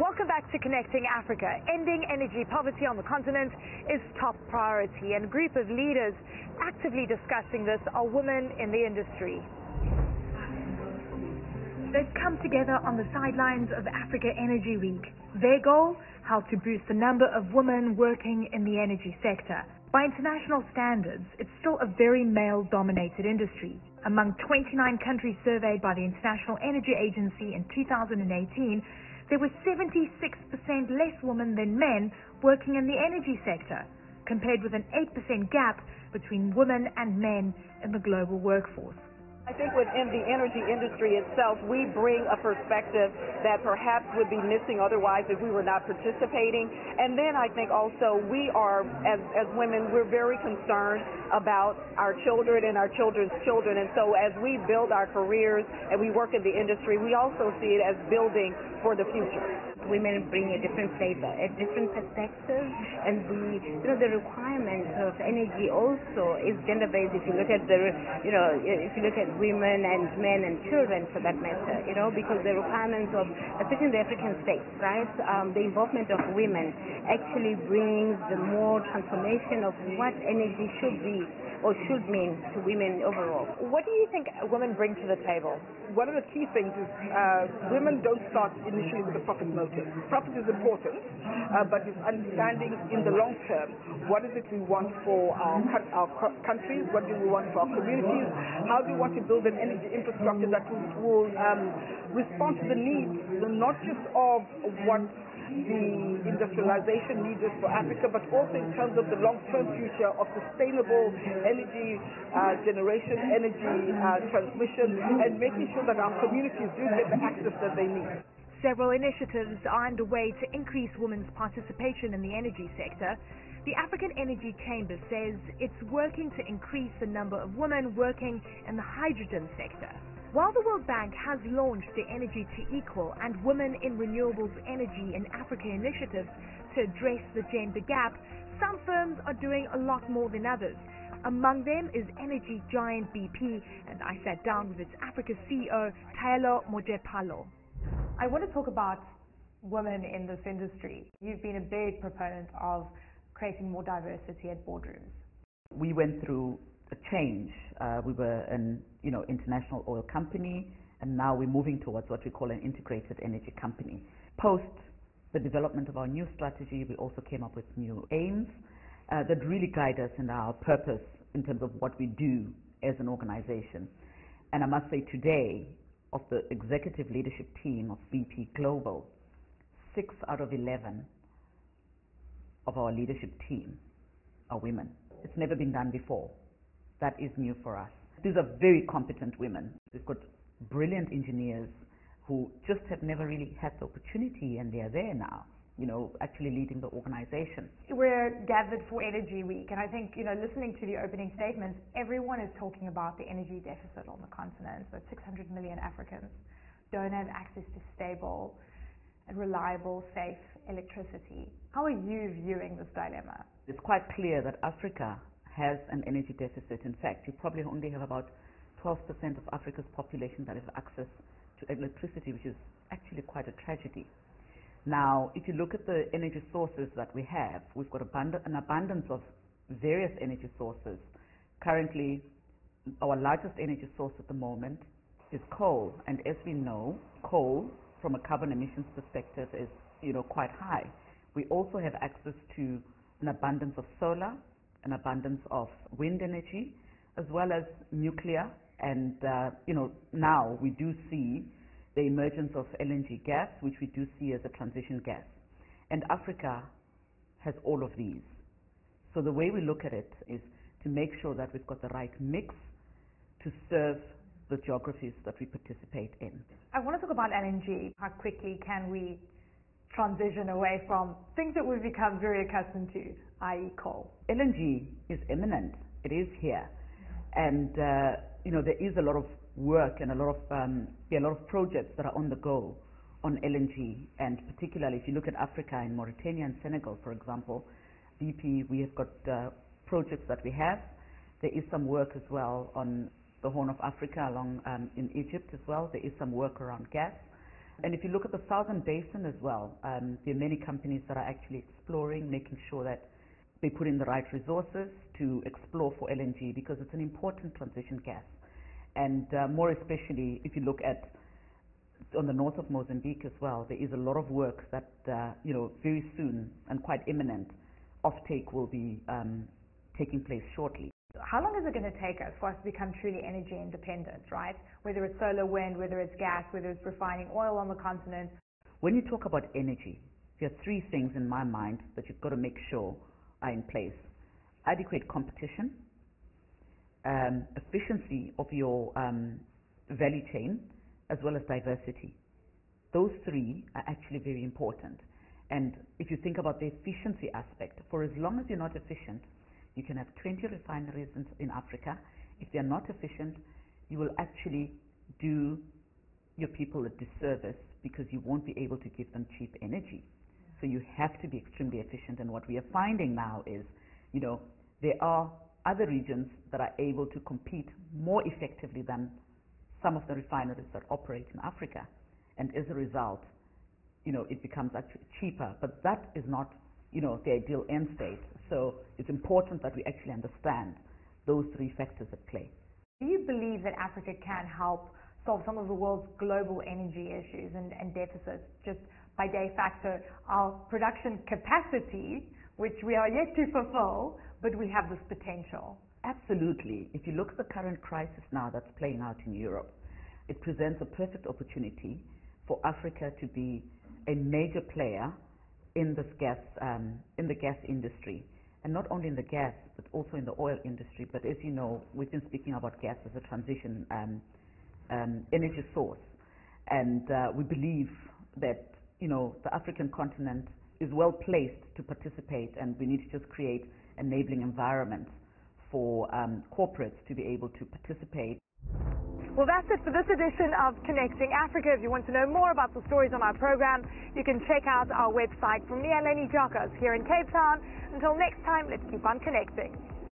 Welcome back to Connecting Africa. Ending energy poverty on the continent is top priority, and a group of leaders actively discussing this are women in the industry. They've come together on the sidelines of Africa Energy Week. Their goal? How to boost the number of women working in the energy sector. By international standards, it's still a very male dominated industry. Among 29 countries surveyed by the International Energy Agency in 2018, there were 76% less women than men working in the energy sector, compared with an 8% gap between women and men in the global workforce. I think within the energy industry itself, we bring a perspective that perhaps would be missing otherwise if we were not participating. And then I think also we are, as, as women, we're very concerned about our children and our children's children. And so as we build our careers and we work in the industry, we also see it as building for the future women bring a different flavor, a different perspective, and the you know the requirement of energy also is gender based. If you look at the you know if you look at women and men and children for that matter, you know because the requirements of especially in the African states, right, um, the involvement of women actually brings the more transformation of what energy should be or should mean to women overall. What do you think women bring to the table? One of the key things is uh, women don't start initially with a profit motive. Profit is important, uh, but it's understanding in the long term what is it we want for our, our countries, what do we want for our communities, how do we want to build an energy infrastructure that will, will um, respond to the needs, not just of what the industrialization needed for Africa, but also in terms of the long-term future of sustainable energy uh, generation, energy uh, transmission, and making sure that our communities do get the access that they need. Several initiatives are underway to increase women's participation in the energy sector. The African Energy Chamber says it's working to increase the number of women working in the hydrogen sector. While the World Bank has launched the Energy to Equal and Women in Renewables Energy in Africa initiatives to address the gender gap, some firms are doing a lot more than others. Among them is energy giant BP, and I sat down with its Africa CEO, Taelo Mojapelo. I want to talk about women in this industry. You've been a big proponent of creating more diversity at boardrooms. We went through a change. Uh, we were an you know international oil company, and now we're moving towards what we call an integrated energy company. Post the development of our new strategy, we also came up with new aims uh, that really guide us in our purpose in terms of what we do as an organization. And I must say today, of the executive leadership team of BP Global, six out of 11 of our leadership team are women. It's never been done before. That is new for us. These are very competent women. We've got brilliant engineers who just have never really had the opportunity and they are there now you know, actually leading the organization. We're gathered for Energy Week, and I think, you know, listening to the opening statements, everyone is talking about the energy deficit on the continent. So 600 million Africans don't have access to stable and reliable, safe electricity. How are you viewing this dilemma? It's quite clear that Africa has an energy deficit. In fact, you probably only have about 12% of Africa's population that has access to electricity, which is actually quite a tragedy. Now, if you look at the energy sources that we have, we've got abund- an abundance of various energy sources. Currently, our largest energy source at the moment is coal, and as we know, coal, from a carbon emissions perspective, is you know quite high. We also have access to an abundance of solar, an abundance of wind energy, as well as nuclear. And, uh, you know, now we do see the emergence of LNG gas, which we do see as a transition gas. And Africa has all of these. So the way we look at it is to make sure that we've got the right mix to serve the geographies that we participate in. I want to talk about LNG. How quickly can we transition away from things that we've become very accustomed to, i.e. coal? LNG is imminent. It is here. And, uh, you know, there is a lot of work and a lot of, um, yeah, a lot of projects that are on the go on LNG. And particularly if you look at Africa and Mauritania and Senegal, for example, BP, we have got uh, projects that we have. There is some work as well on the Horn of Africa along um, in Egypt as well. There is some work around gas. And if you look at the Southern Basin as well, um, there are many companies that are actually exploring, making sure that they put in the right resources to explore for LNG because it's an important transition gas. And uh, more especially if you look at on the north of Mozambique as well, there is a lot of work that, uh, you know, very soon and quite imminent, offtake will be um, taking place shortly. How long is it going to take us for us to become truly energy independent, right? Whether it's solar, wind, whether it's gas, whether it's refining oil on the continent. When you talk about energy, there are three things in my mind that you've got to make sure are in place. Adequate competition, um, efficiency of your um, value chain, as well as diversity. Those three are actually very important. And if you think about the efficiency aspect, for as long as you're not efficient, you can have 20 refineries in, in Africa. If they're not efficient, you will actually do your people a disservice because you won't be able to give them cheap energy. So you have to be extremely efficient. And what we are finding now is, you know, there are other regions that are able to compete more effectively than some of the refineries that operate in Africa. And as a result, you know, it becomes actually cheaper. But that is not, you know, the ideal end state. So it's important that we actually understand those three factors at play. Do you believe that Africa can help solve some of the world's global energy issues and, and deficits just by de facto our production capacity, which we are yet to fulfill, but we have this potential? Absolutely. If you look at the current crisis now that's playing out in Europe, it presents a perfect opportunity for Africa to be a major player in this gas um, in the gas industry, and not only in the gas but also in the oil industry. But as you know, we've been speaking about gas as a transition um, um, energy source, and uh, we believe that you know the African continent is well placed to participate, and we need to just create enabling environments for um, corporates to be able to participate. Well, that's it for this edition of Connecting Africa. If you want to know more about the stories on our program, you can check out our website from me, Eleni Giokos, here in Cape Town. Until next time, let's keep on connecting.